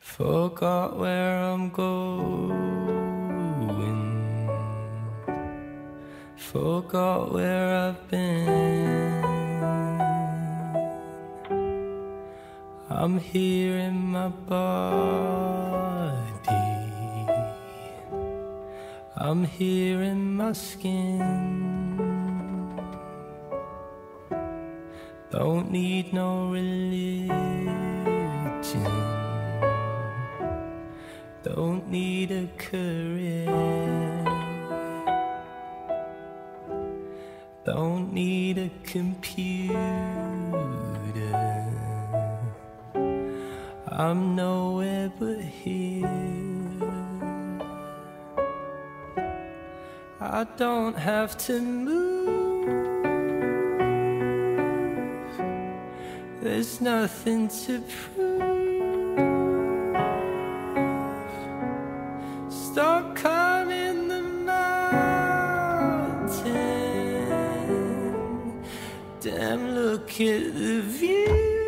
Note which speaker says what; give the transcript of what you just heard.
Speaker 1: Forgot where I'm going. Forgot where I've been. I'm here in my body. I'm here in my skin. Don't need no religion. Don't need a career. Don't need a computer. I'm nowhere but here. I don't have to move. There's nothing to prove. Stop climbing the mountain. Damn, look at the view.